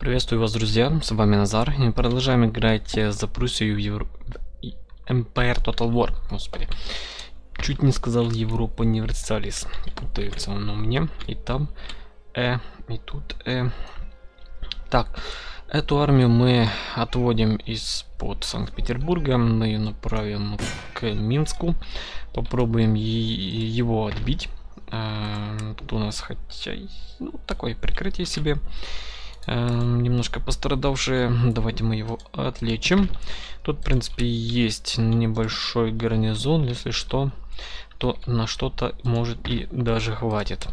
Приветствую вас, друзья, с вами Назар, и продолжаем играть за Пруссию в, Евро... Empire Total War, господи. Чуть не сказал Европа Универсалис, путается он у меня, и там Э, и тут Э. Так, эту армию мы отводим из-под Санкт-Петербурга, мы ее направим к Минску, попробуем его отбить. А, тут у нас хотя ну, такое прикрытие себе. А, немножко пострадавшие. Давайте мы его отлечим. Тут, в принципе, есть небольшой гарнизон. Если что, то на что-то может и даже хватит.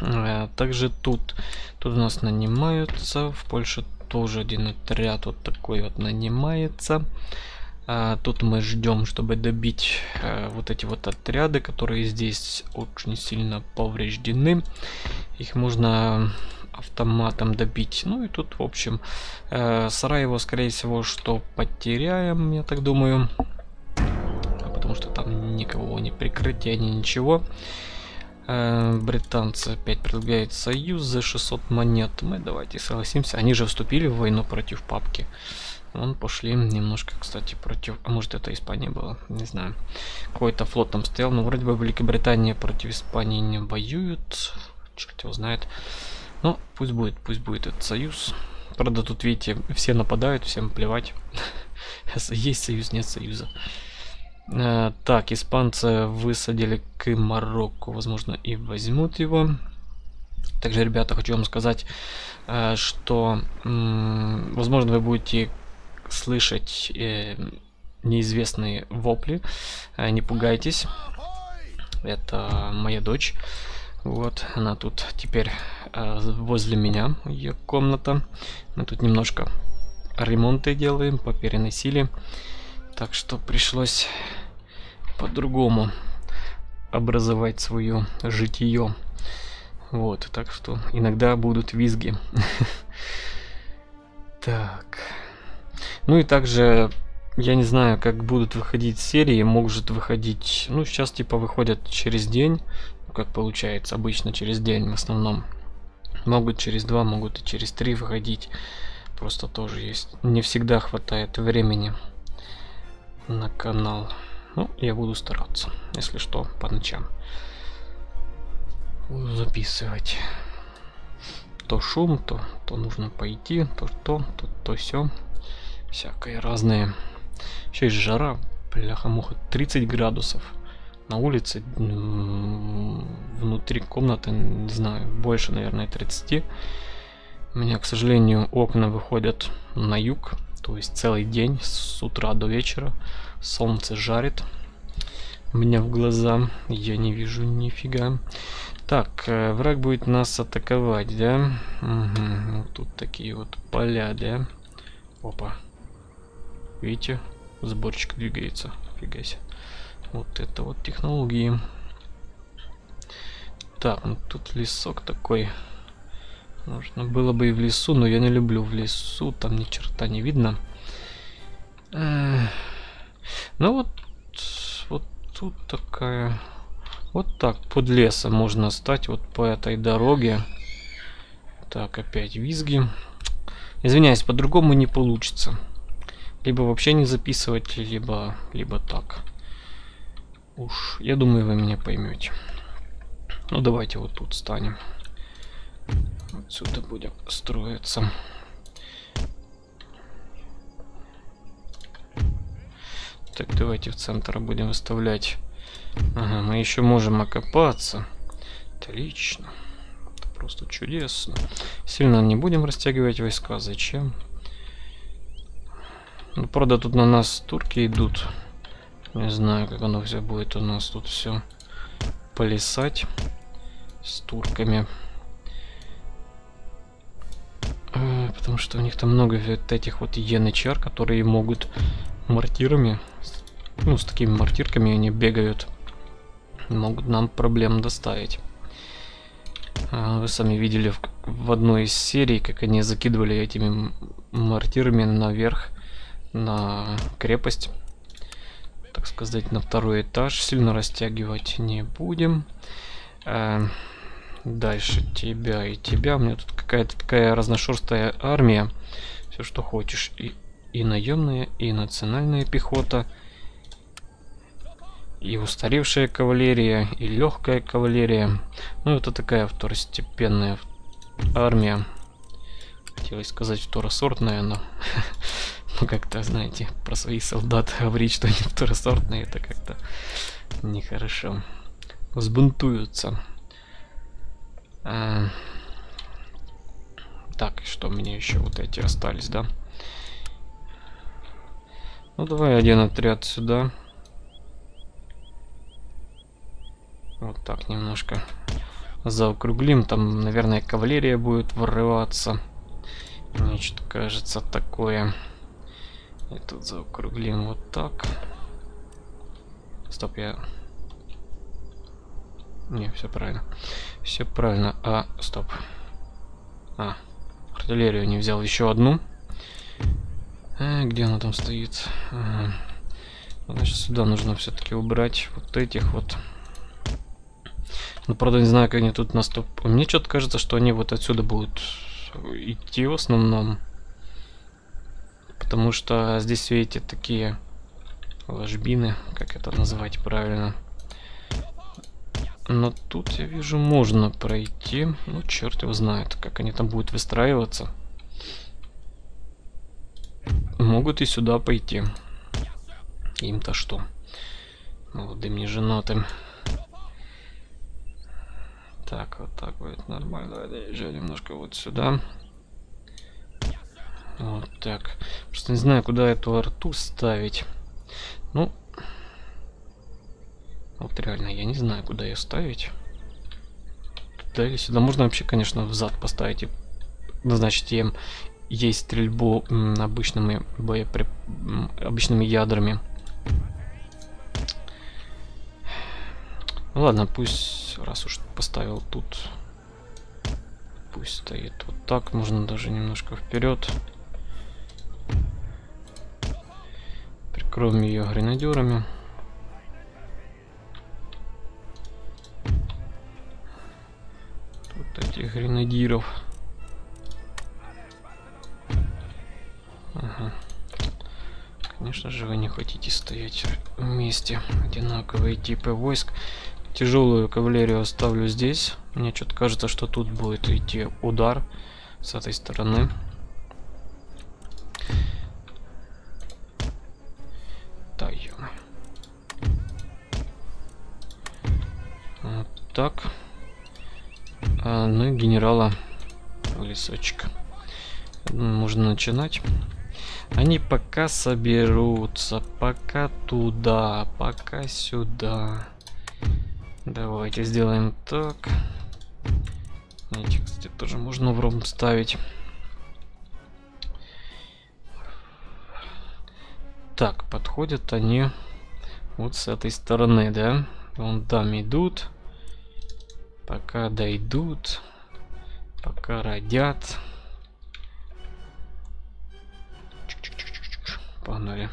А, также тут, тут у нас нанимаются. В Польше тоже один отряд вот такой вот нанимается. А, тут мы ждем, чтобы добить вот эти вот отряды, которые здесь очень сильно повреждены. Их можно автоматом добить. Ну и тут, в общем, э, Сараево, скорее всего, что потеряем, я так думаю. Потому что там никого не прикрытия, ни ничего. Э, британцы опять предлагают союз за 600 монет. Мы давайте согласимся. Они же вступили в войну против папки. Вон пошли немножко, кстати, против... А может это Испания была? Не знаю. Какой-то флот там стоял. Но вроде бы Великобритания против Испании не воюют. Черт его знает. Но пусть будет, пусть будет этот союз. Правда, тут, видите, все нападают, всем плевать. Есть союз, нет союза. Э, так, испанцы высадили к Марокко. Возможно, и возьмут его. Также, ребята, хочу вам сказать, э, что, возможно, вы будете слышать э, неизвестные вопли. Э, не пугайтесь. Это моя дочь. Вот, она тут теперь э, возле меня, ее комната. Мы тут немножко ремонты делаем, попереносили. Так что пришлось по-другому образовать свое житие. Вот, так что иногда будут визги. Так. Ну и также, я не знаю, как будут выходить серии, может выходить, ну сейчас типа выходят через день, как получается, обычно через день в основном. Могут через два, могут и через три выходить. Просто тоже есть. Не всегда хватает времени на канал. Ну, я буду стараться, если что, по ночам. Буду записывать. То шум, то, то нужно пойти, то то, то, то все всякое разное. Еще есть жара, бляха-муха, 30 градусов. На улице, внутри комнаты, не знаю, больше, наверное, 30. У меня, к сожалению, окна выходят на юг, то есть целый день, с утра до вечера. Солнце жарит меня в глаза, я не вижу нифига. Так, э, враг будет нас атаковать, да? Угу, вот тут такие вот поля, да? Опа. Видите? Сборчик двигается. Фига. Вот это вот технологии. Так, ну тут лесок такой. Можно было бы и в лесу, но я не люблю в лесу. Там ни черта не видно. Ну вот, вот тут такая... Вот так, под лесом можно стать вот по этой дороге. Так, опять визги. Извиняюсь, по-другому не получится. Либо вообще не записывать, либо, либо так. Уж, я думаю, вы меня поймете. Ну, давайте вот тут станем. Отсюда будем строиться. Так, давайте в центр будем выставлять. Ага, мы еще можем окопаться. Отлично. Это просто чудесно. Сильно не будем растягивать войска. Зачем? Ну, правда, тут на нас турки идут. Не знаю, как оно все будет у нас тут все полисать с турками. Э, потому что у них там много вот этих вот янычар, которые могут мортирами, ну, с такими мортирками они бегают, могут нам проблем доставить. А, вы сами видели в, в одной из серий, как они закидывали этими мортирами наверх на крепость. Так сказать, на второй этаж. Сильно растягивать не будем. Э, дальше тебя и тебя. У меня тут какая-то такая разношерстная армия. Все, что хочешь. И, и наемная, и национальная пехота, и устаревшая кавалерия, и легкая кавалерия. Ну, это такая второстепенная армия. Хотелось сказать второсортная, но ну как-то, знаете, про свои солдаты говорить, что они второсортные, это как-то нехорошо. Взбунтуются. А... Так, что мне еще вот эти остались, да? Ну давай один отряд сюда. Вот так немножко заокруглим. Там, наверное, кавалерия будет врываться. Мне что-то кажется такое. И тут заокруглим вот так. Стоп, я... Не, все правильно. Все правильно. А, стоп. А, артиллерию не взял. Еще одну. А, где она там стоит? Ага. Значит, сюда нужно все-таки убрать вот этих вот. Ну, правда, не знаю, как они тут наступ... Мне что-то кажется, что они вот отсюда будут идти в основном. Потому что здесь, видите, такие ложбины, как это называть правильно. Но тут, я вижу, можно пройти. Ну, черт его знает, как они там будут выстраиваться. Могут и сюда пойти. Им-то что? Молодым не женатым. Так, вот так будет нормально. Давай еще немножко вот сюда. Вот так. Просто не знаю, куда эту арту ставить. Ну, вот реально, я не знаю, куда ее ставить. Туда или сюда. Можно вообще, конечно, взад поставить и назначить им есть стрельбу обычными боепри... обычными ядрами. Ну ладно, пусть, раз уж поставил тут, пусть стоит вот так. Можно даже немножко вперед. Прикроем ее гренадерами. Тут этих гренадиров. Ага. Конечно же, вы не хотите стоять вместе. Одинаковые типы войск. Тяжелую кавалерию оставлю здесь. Мне что-то кажется, что тут будет идти удар с этой стороны. Так. А, ну и генерала лесочек. Можно начинать. Они пока соберутся, пока туда, пока сюда. Давайте сделаем так. Эти, кстати, тоже можно в ром ставить. Так, подходят они вот с этой стороны, да? Вон там идут. Пока дойдут. Пока родят. Погнали.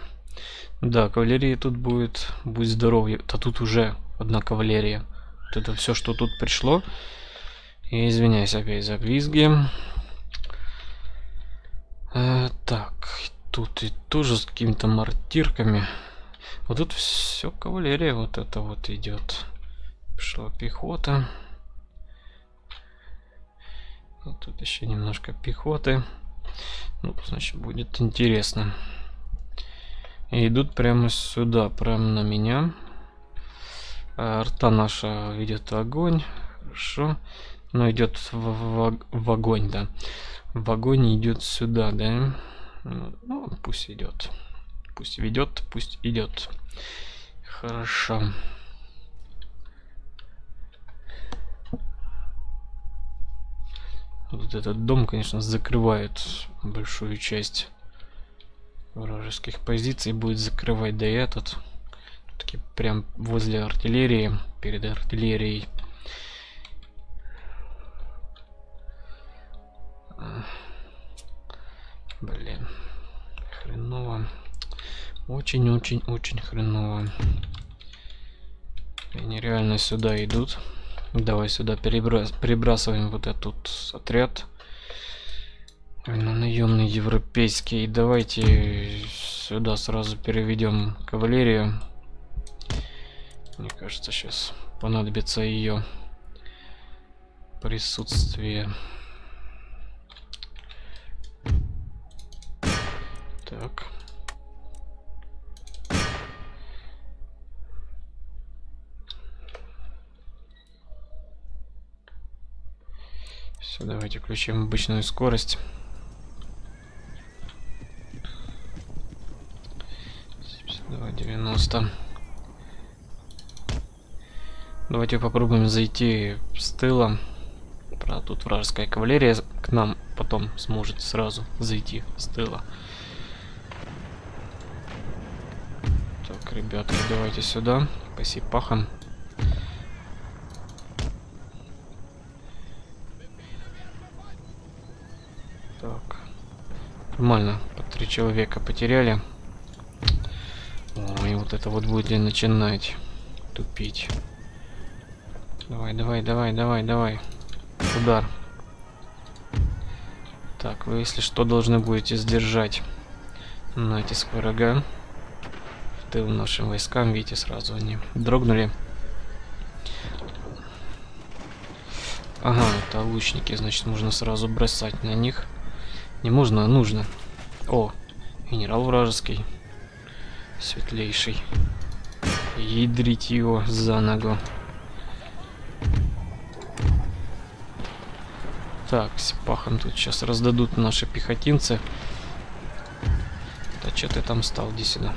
Да, кавалерия тут будет. Будь здоровье. Да тут уже одна кавалерия. Вот это все, что тут пришло. И извиняюсь опять за визги. Э, так, тут и тоже с какими-то мартирками. Вот тут все кавалерия вот это вот идет. Пошла пехота. Вот тут еще немножко пехоты. Ну, значит, будет интересно. И идут прямо сюда, прямо на меня. А, арта наша видит огонь. Хорошо. Но идет в, в, в огонь, да. В огонь идет сюда, да. Ну, пусть идет. Пусть ведет, пусть идет. Хорошо. Вот этот дом, конечно, закрывает большую часть вражеских позиций будет закрывать да и этот. Таки прям возле артиллерии перед артиллерией. Блин хреново. Очень очень очень хреново. Они реально сюда идут давай сюда перебрас перебрасываем вот этот отряд Ну, наемный европейский. Давайте сюда сразу переведем кавалерию. Мне кажется, сейчас понадобится ее присутствие. Так. Все, давайте включим обычную скорость. 90. Давайте попробуем зайти с тыла. Правда, тут вражеская кавалерия к нам потом сможет сразу зайти с тыла. Так, ребята, давайте сюда. По сипахам. Так. Нормально. По три человека потеряли. Ой, вот это вот будет начинать тупить. Давай, давай, давай, давай, давай. Удар. Так, вы, если что, должны будете сдержать натиск врага. В тыл нашим войскам, видите, сразу они дрогнули. Ага, это лучники, значит, нужно сразу бросать на них. Не можно, а нужно. О, генерал вражеский светлейший. Ядрить его за ногу. Так, с пахом тут сейчас раздадут наши пехотинцы. Да что ты там стал? Иди сюда.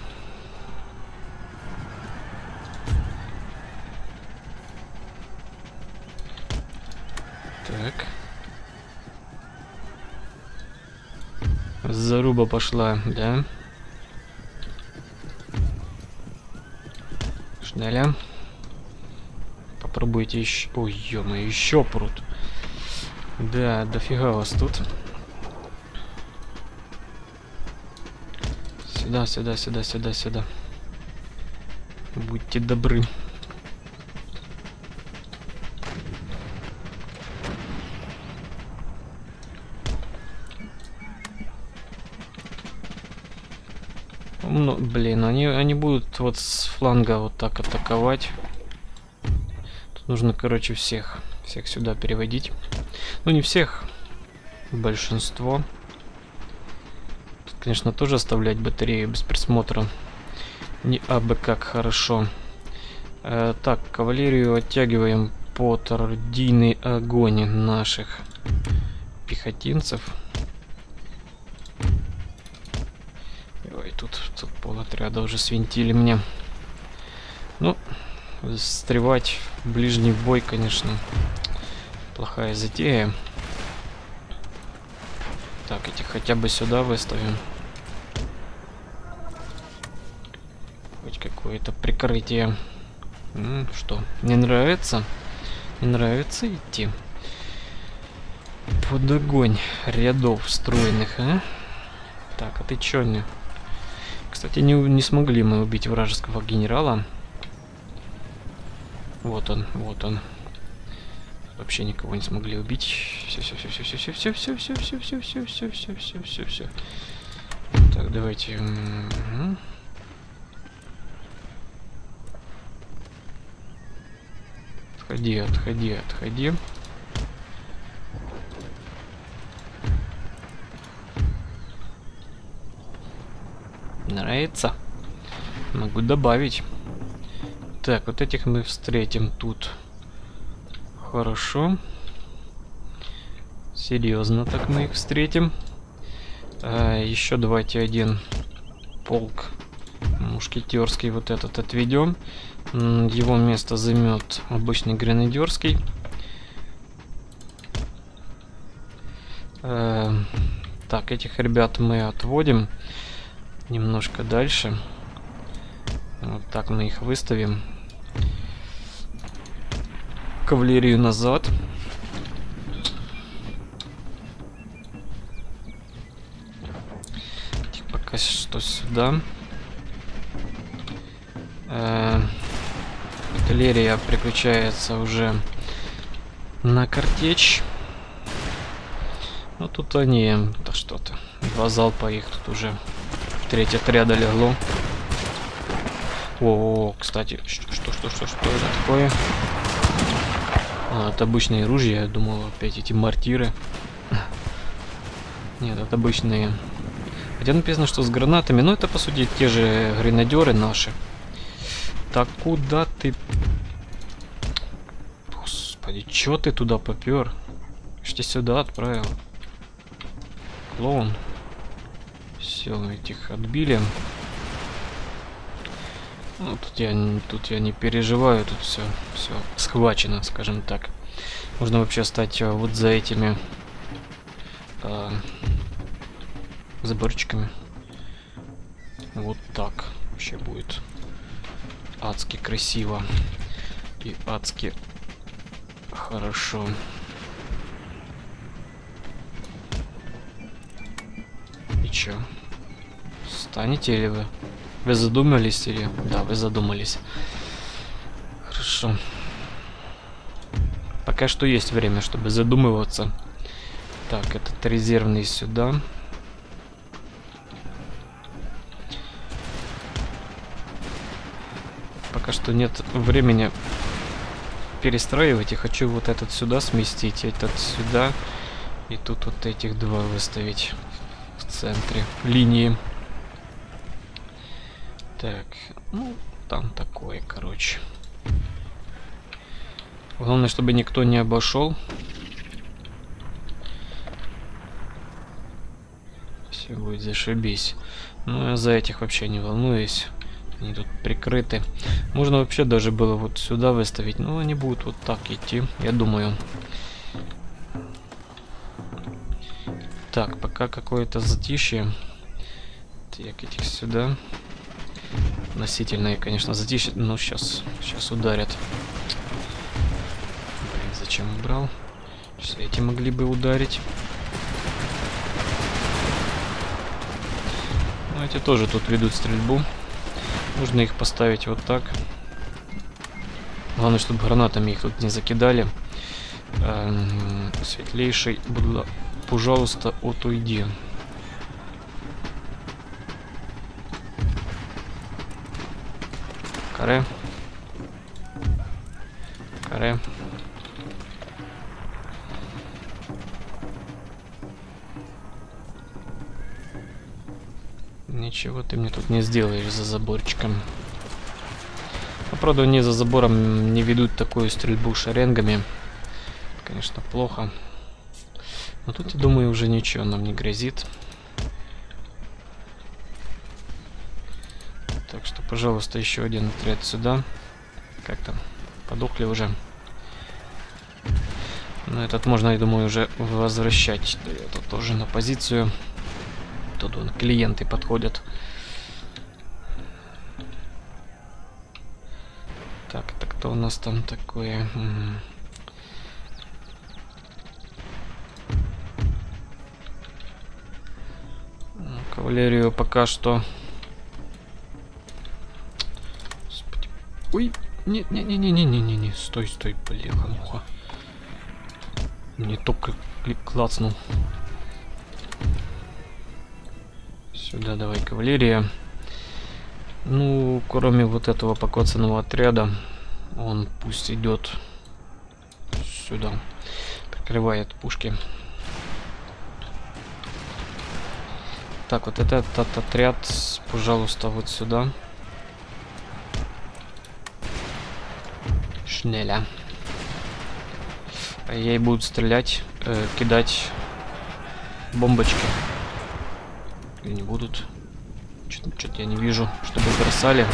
Так. Заруба пошла, да? Шнеля. Попробуйте еще... Ой, ё еще пруд. Да, дофига вас тут. Сюда, сюда, сюда, сюда, сюда. Будьте добры. Они, они будут вот с фланга вот так атаковать. Тут нужно, короче, всех, всех сюда переводить. Ну, не всех, большинство. Тут, конечно, тоже оставлять батарею без присмотра. Не абы как хорошо. Э, так, кавалерию оттягиваем под орудийный огонь наших пехотинцев. Тут, пол отряда уже свинтили мне. Ну, встревать в ближний бой, конечно, плохая затея. Так, этих хотя бы сюда выставим. Хоть какое-то прикрытие. Ну, что, не нравится? Не нравится идти? Под огонь рядов стройных, а? Так, а ты чё не? Кстати, не, не смогли мы убить вражеского генерала. Вот он, вот он. Вообще никого не смогли убить. Все, все, все, все, все, все, все, все, все, все, все, все, все, все, все, все. Так, давайте. Отходи, отходи, отходи. Нравится? Могу добавить. Так, вот этих мы встретим тут. Хорошо. Серьезно так мы их встретим. А, еще давайте один полк мушкетерский вот этот отведем. Его место займет обычный гренадерский. А, так, этих ребят мы отводим немножко дальше. Вот так мы их выставим. Кавалерию назад. Пока что сюда. Э артиллерия приключается уже на картечь. Ну тут они, да что то два залпа их тут уже третье отряда легло. О, кстати, что, что, что, что, это такое? А, это обычные ружья, я думал, опять эти мортиры. Нет, это обычные. Хотя написано, что с гранатами, но это по сути те же гренадеры наши. Так куда ты... Господи, чё ты туда попер? Что сюда отправил? Клоун. Все, этих отбили. Ну, тут я, тут я не переживаю, тут все, все схвачено, скажем так. Можно вообще стать э, вот за этими э, заборчиками. Вот так вообще будет адски красиво и адски хорошо. И чё? Станете ли вы? Вы задумались или... Да, вы задумались. Хорошо. Пока что есть время, чтобы задумываться. Так, этот резервный сюда. Пока что нет времени перестраивать. Я хочу вот этот сюда сместить, этот сюда. И тут вот этих два выставить в центре линии. Так, ну, там такое, короче. Главное, чтобы никто не обошел. Все будет зашибись. Ну, я за этих вообще не волнуюсь. Они тут прикрыты. Можно вообще даже было вот сюда выставить. Но они будут вот так идти, я думаю. Так, пока какое-то затишье. Так, этих сюда. Относительно, конечно, затишье. Ну, сейчас, сейчас ударят. Блин, зачем убрал? Сейчас эти могли бы ударить. Ну, эти тоже тут ведут стрельбу. Нужно их поставить вот так. Главное, чтобы гранатами их тут не закидали. Эм, светлейший, пожалуйста, от Каре. Каре. Ничего ты мне тут не сделаешь за заборчиком. Но, правда, они за забором не ведут такую стрельбу шеренгами. Конечно, плохо. Но тут, я думаю, уже ничего нам не грозит. Так что, пожалуйста, еще один отряд сюда. Как там? Подохли уже. Но этот можно, я думаю, уже возвращать. Это тоже на позицию. Тут вон клиенты подходят. Так, это кто у нас там такое? Ну, кавалерию пока что Ой, нет, не, не, не, не, не, не, не, стой, стой, бляха, муха. Не только клацнул. Сюда давай кавалерия. Ну, кроме вот этого покоцанного отряда, он пусть идет сюда, прикрывает пушки. Так, вот этот, этот отряд, пожалуйста, вот сюда. Шнеля. Ей будут стрелять, э, кидать бомбочки. Или не будут? Что-то я не вижу, чтобы бросали.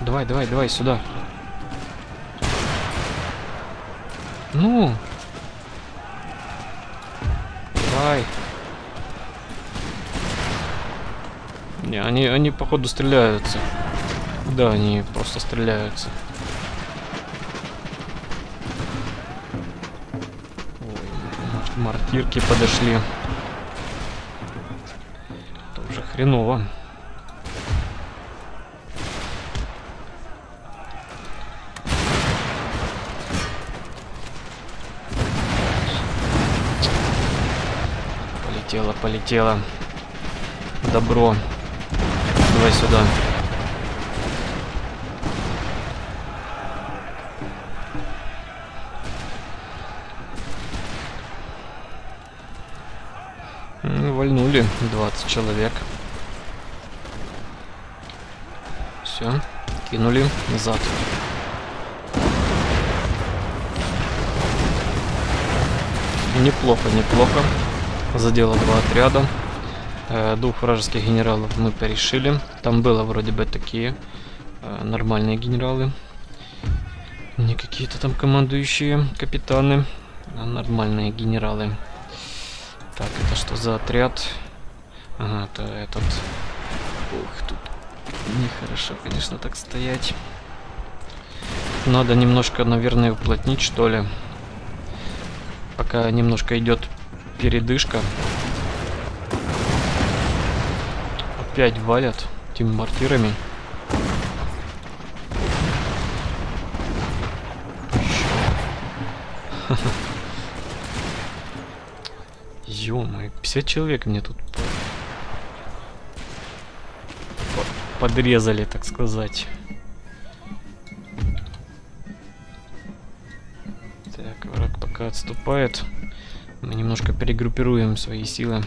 Давай, давай, давай, сюда. Ну. Давай. Не, они, они походу стреляются. Да, они просто стреляются. Мартирки подошли. Это уже хреново. Полетело, полетело. Добро. Давай сюда. Вальнули 20 человек. Все, кинули назад. Неплохо, неплохо. Задело два отряда. Э, двух вражеских генералов мы порешили. Там было вроде бы такие э, нормальные генералы. Не какие-то там командующие капитаны, а нормальные генералы. Так, это что за отряд? Ага, это этот... Ух, тут нехорошо, конечно, так стоять. Надо немножко, наверное, уплотнить, что ли пока немножко идет передышка. Опять валят тем мортирами. Ё-моё, 50 человек мне тут подрезали, так сказать. пока отступает. Мы немножко перегруппируем свои силы.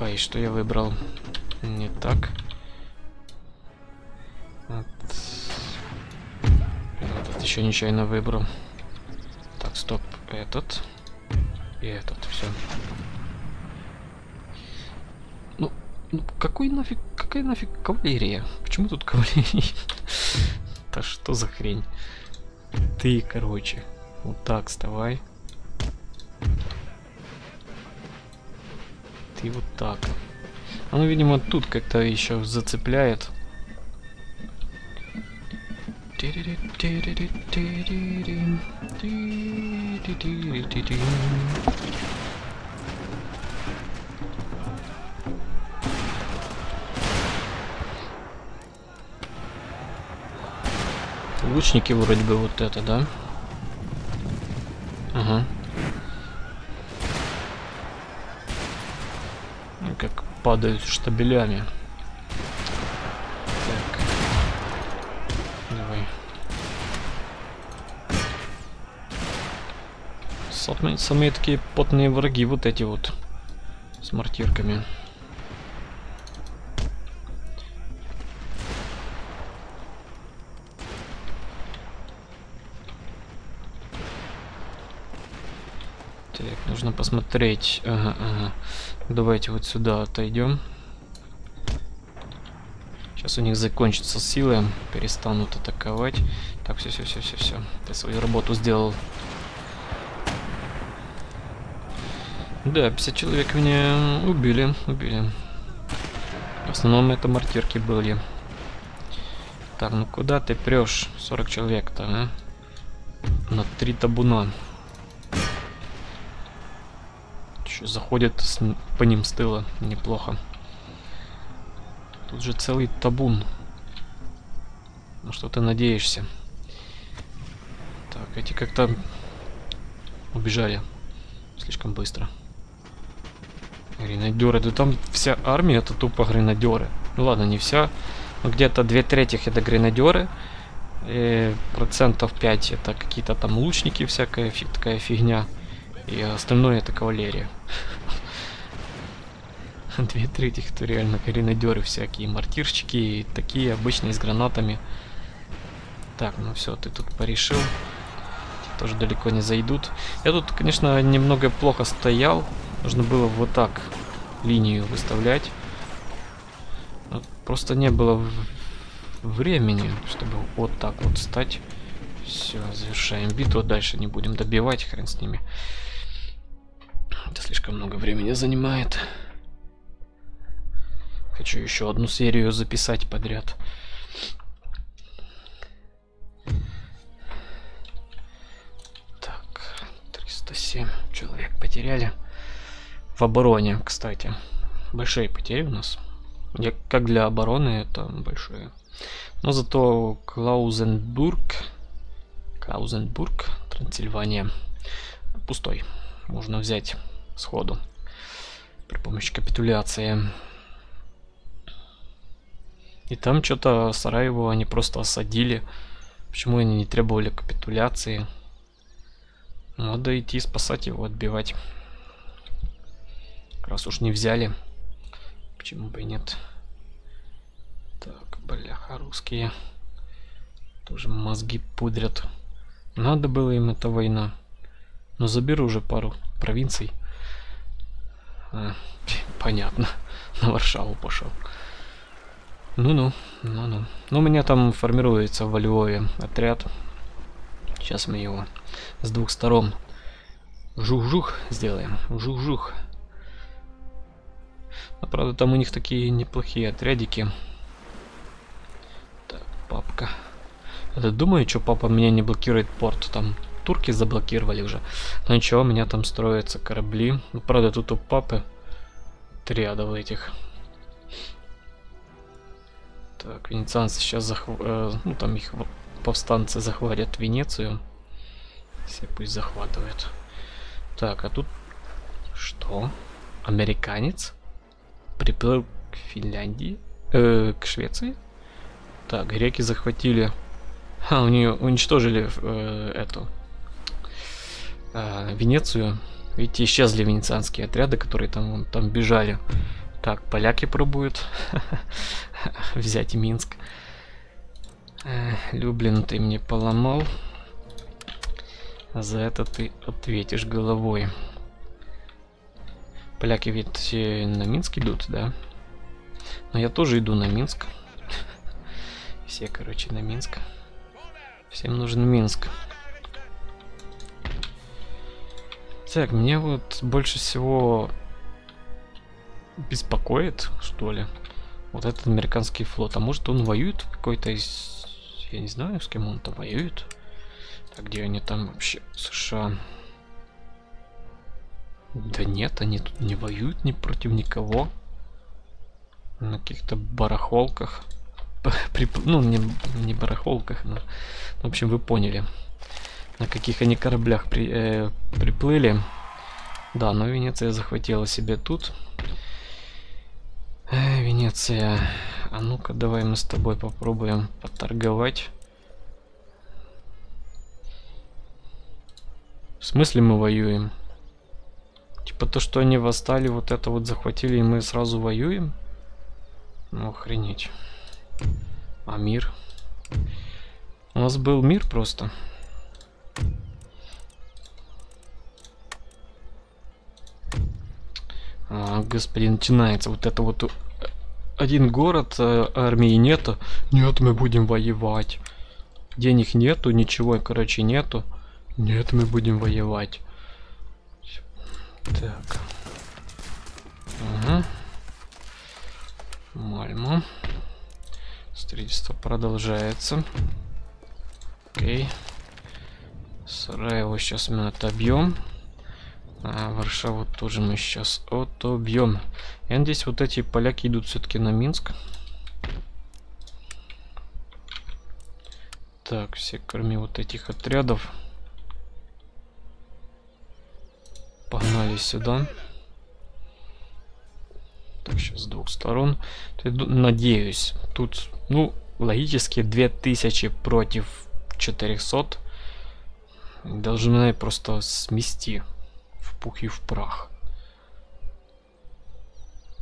Ай, что я выбрал? Не так. Вот. Этот еще нечаянно выбрал. Так, стоп. Этот. И этот. Все. Ну, какой нафиг, какая нафиг кавалерия? Почему тут кавалерия? Да что за хрень? Ты, короче, вот так вставай. Ты вот так. Оно, видимо, тут как-то еще зацепляет. Лучники вроде бы вот это, да? Ага. Как падают штабелями. Так. Давай. Самые, самые такие потные враги вот эти вот. С мартирками. Посмотреть. Ага, ага. Давайте вот сюда отойдем. Сейчас у них закончатся силы, перестанут атаковать. Так, все, все, все, все, все. Ты свою работу сделал. Да, 50 человек меня убили, убили. В основном это мартирки были. Так, ну куда ты прешь? 40 человек-то, а? На три табуна. Еще заходит с, по ним с тыла. Неплохо. Тут же целый табун. На что ты надеешься? Так, эти как-то убежали. Слишком быстро. Гренадеры. Да там вся армия это тупо гренадеры. Ну ладно, не вся. Но где-то две трети это гренадеры. И процентов 5 это какие-то там лучники, всякая фиг, такая фигня. И остальное это кавалерия. Две трети это реально гренадеры всякие, мортирщики, такие обычные с гранатами. Так, ну все, ты тут порешил. Тоже далеко не зайдут. Я тут, конечно, немного плохо стоял. Нужно было вот так линию выставлять. Просто не было времени, чтобы вот так вот стать. Все, завершаем битву. Дальше не будем добивать, хрен с ними. Это слишком много времени занимает. Хочу еще одну серию записать подряд. Так, 307 человек потеряли. В обороне, кстати. Большие потери у нас. Как для обороны, это большие. Но зато Клаузенбург, Клаузенбург, Трансильвания, пустой. можно взять сходу при помощи капитуляции. И там что-то Сараево они просто осадили. Почему они не требовали капитуляции? Надо идти спасать его, отбивать. Раз уж не взяли. Почему бы и нет? Так, бляха, русские. Тоже мозги пудрят. Надо было им эта война. Но заберу уже пару провинций. Понятно. На Варшаву пошел. Ну-ну, ну-ну. Ну, у меня там формируется во Львове отряд. Сейчас мы его с двух сторон жух-жух сделаем. Жух-жух. А, правда, там у них такие неплохие отрядики. Так, папка. Я думаю, что папа меня не блокирует порт. Там турки заблокировали уже. Но ничего, у меня там строятся корабли. Ну, правда, тут у папы триадов этих. Так, венецианцы сейчас захв... Э, ну, там их повстанцы захватят Венецию. Все пусть захватывают. Так, а тут... Что? Американец? Приплыл к Финляндии? Э, к Швеции? Так, греки захватили... А, у нее уничтожили э, эту... Э, Венецию. Видите, исчезли венецианские отряды, которые там, там бежали. Так, поляки пробуют взять Минск. Люблин, ты мне поломал. За это ты ответишь головой. Поляки ведь на Минск идут, да? Но я тоже иду на Минск. Все, короче, на Минск. Всем нужен Минск. Так, мне вот больше всего беспокоит, что ли, вот этот американский флот. А может он воюет какой-то из... Я не знаю, с кем он там воюет. Так, где они там вообще? США. Да нет, они тут не воюют ни против никого. На каких-то барахолках. Ну, не, не барахолках, но... В общем, вы поняли. На каких они кораблях при, э, приплыли. Да, но Венеция захватила себе тут. Э, Венеция. А ну-ка, давай мы с тобой попробуем поторговать. В смысле мы воюем? Типа то, что они восстали, вот это вот захватили, и мы сразу воюем? Ну, охренеть. А мир? У нас был мир просто. А, господин, начинается вот это вот... Э, один город, э, армии нету. Нет, мы будем воевать. Денег нету, ничего, короче, нету. Нет, мы будем воевать. Так. Ага. Мальма. Строительство продолжается. Окей. Сараево сейчас мы отобьем. А Варшаву тоже мы сейчас отобьем. Я надеюсь, вот эти поляки идут все-таки на Минск. Так, все корми вот этих отрядов. Погнали сюда. Так, сейчас с двух сторон. Надеюсь, тут, ну, логически 2000 против 400 должны просто смести пух и в прах.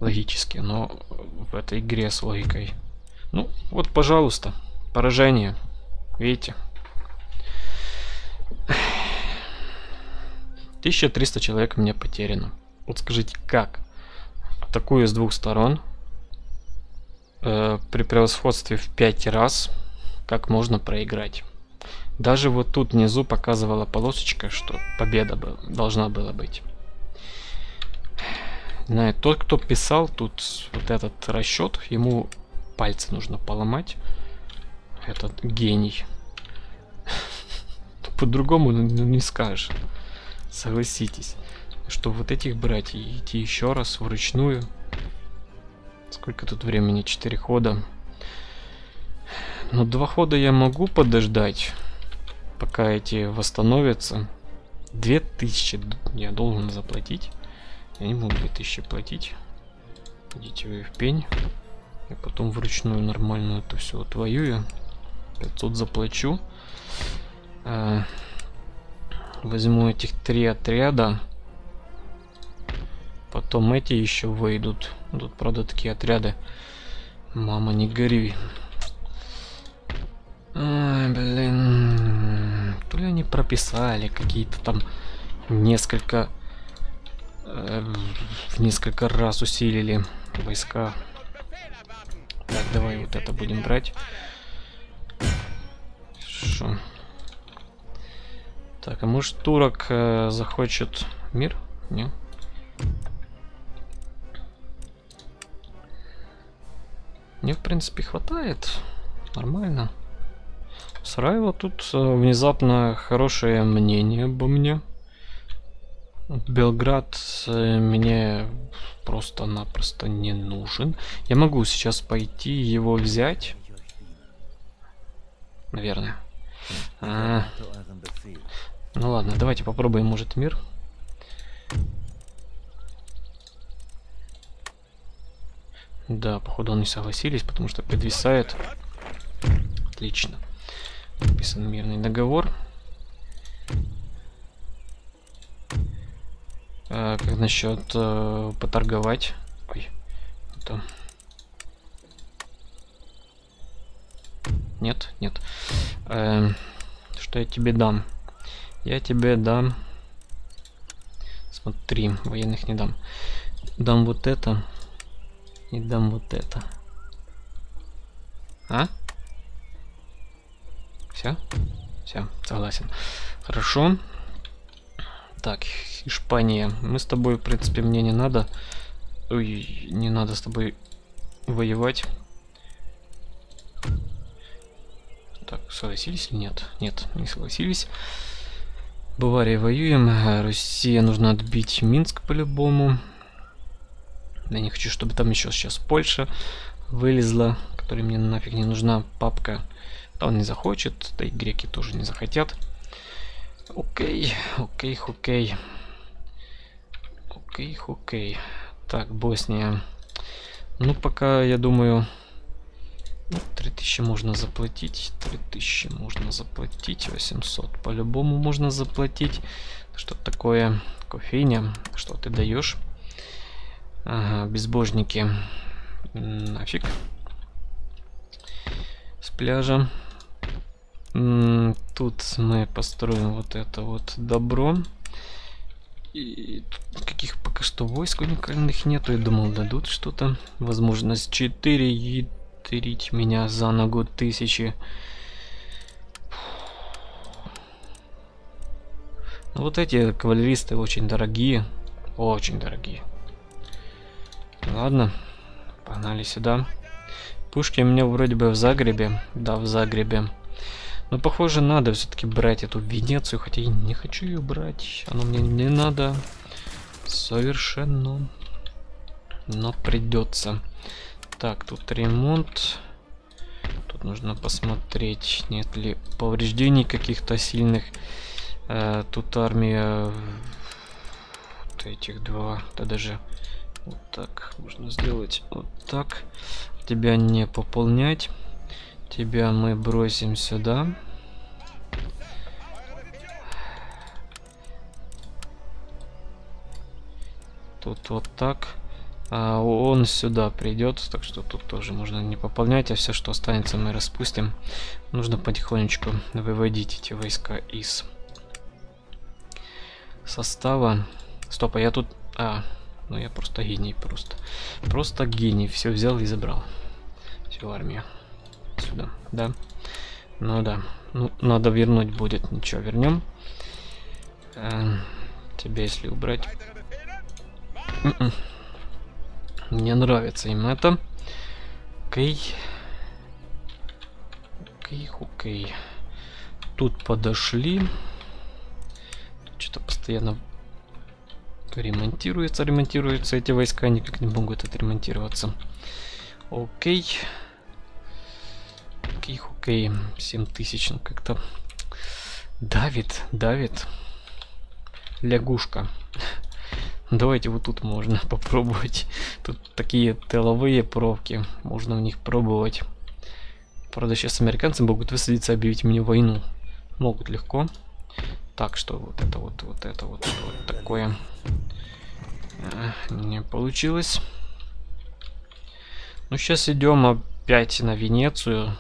Логически, но в этой игре с логикой. Ну, вот, пожалуйста, поражение. Видите? 1300 человек мне потеряно. Вот скажите, как? Атакую с двух сторон. Э, при превосходстве в 5 раз. Как можно проиграть? Даже вот тут внизу показывала полосочка, что победа был, должна была быть. Знаю, тот, кто писал тут вот этот расчет, ему пальцы нужно поломать. Этот гений. По-другому не скажешь. Согласитесь. Что вот этих брать и идти еще раз вручную. Сколько тут времени? Четыре хода. Но два хода я могу подождать пока эти восстановятся. 2000 я должен заплатить. Я не могу 2000 платить. Идите вы в пень. Я потом вручную нормальную это все отвоюю. 500 заплачу. А, возьму этих три отряда. Потом эти еще выйдут. Тут, правда, такие отряды. Мама, не гори. Ай, блин. То ли они прописали какие-то там несколько... Э, в несколько раз усилили войска. Так, давай вот это будем брать. Хорошо. Так, а может турок э, захочет мир? Не? Мне, в принципе, хватает. Нормально. Сраева тут э, внезапно хорошее мнение обо мне. Белград э, мне просто-напросто не нужен. Я могу сейчас пойти его взять. Наверное. А, ну ладно, давайте попробуем, может, мир. Да, походу они согласились, потому что подвисает. Отлично. Подписан мирный договор. А, как насчет э, поторговать? Ой, это... Нет, нет. Э, что я тебе дам? Я тебе дам... Смотри, военных не дам. Дам вот это. И дам вот это. А? Все? Все, согласен. Хорошо. Так, Испания. Мы с тобой, в принципе, мне не надо. Ой, не надо с тобой воевать. Так, согласились или нет? Нет, не согласились. Бавария воюем. Россия нужно отбить Минск по-любому. Я не хочу, чтобы там еще сейчас Польша вылезла, которая мне нафиг не нужна папка. Он не захочет, да и греки тоже не захотят. Окей, окей, окей. Окей, окей. Так, Босния. Ну, пока, я думаю, ну, 3000 можно заплатить. 3000 можно заплатить. 800 по-любому можно заплатить. Что такое кофейня? Что ты даешь? Ага, безбожники. Нафиг. Пляжа. Тут мы построим вот это вот добро. И каких пока что войск уникальных нету. Я думал, дадут что-то. Возможность 4 и тырить меня за ногу тысячи. Вот эти кавалеристы очень дорогие. Очень дорогие. Ладно, погнали сюда. Пушки у меня вроде бы в Загребе. Да, в Загребе. Но похоже надо все-таки брать эту Венецию, хотя я не хочу ее брать. Оно мне не надо. Совершенно. Но придется. Так, тут ремонт. Тут нужно посмотреть, нет ли повреждений каких-то сильных. Э, тут армия вот этих два, да даже вот так можно сделать. Вот так. Тебя не пополнять. Тебя мы бросим сюда. Тут вот так. А он сюда придет, так что тут тоже можно не пополнять, а все, что останется, мы распустим. Нужно потихонечку выводить эти войска из состава. Стоп, а я тут... А, ну я просто гений, просто. Просто гений. Все взял и забрал. Всю армию. Сюда, да. Ну да. Ну, надо вернуть будет. Ничего, вернем. А, тебя если убрать... М-м. Мне нравится им это. Окей. Окей, окей. Тут подошли. Что-то постоянно ремонтируется, ремонтируются эти войска, никак не могут отремонтироваться. Окей. Окей, окей. 7000, ну как-то давит, давит. лягушка. Давайте вот тут можно попробовать. Тут такие тыловые пробки. Можно в них пробовать. Правда, сейчас американцы могут высадиться, объявить мне войну. Могут легко. Так, что вот это вот, вот это вот, вот такое. Не получилось. Ну, сейчас идем опять на Венецию.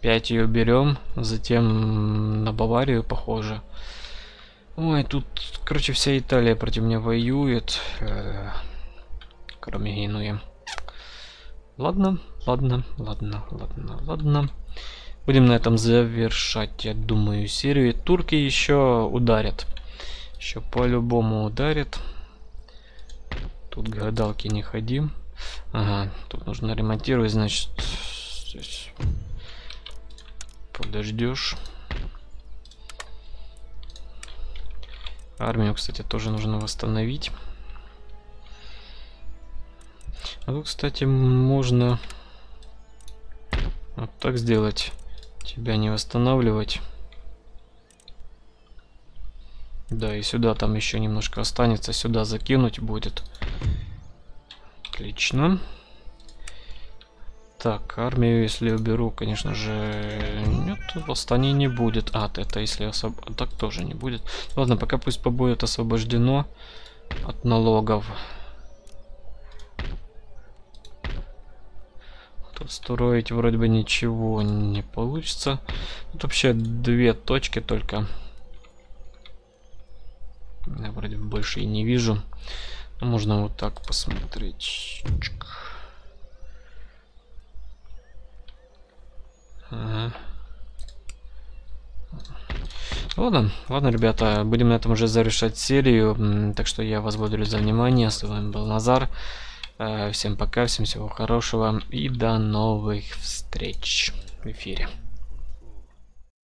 5 ее берем, затем на Баварию, похоже. Ой, тут, короче, вся Италия против меня воюет. Э, кроме Генуи. Ладно, ладно, ладно, ладно, ладно. Будем на этом завершать, я думаю, серию. Турки еще ударят. Еще по-любому ударят. Тут гадалки не ходим. Ага, тут нужно ремонтировать, значит, здесь подождешь. Армию, кстати, тоже нужно восстановить. А тут, кстати, можно вот так сделать. Тебя не восстанавливать. Да, и сюда там еще немножко останется. Сюда закинуть будет. Отлично. Так, армию, если уберу, конечно же, нет, восстаний не будет. А, это если особ... Так тоже не будет. Ладно, пока пусть побудет освобождено от налогов. Тут строить вроде бы ничего не получится. Тут вообще две точки только. Я вроде больше и не вижу. Можно вот так посмотреть. Ага. Ладно, ладно, ребята, будем на этом уже завершать серию. Так что я вас благодарю за внимание. С вами был Назар. Э, всем пока, всем всего хорошего и до новых встреч в эфире.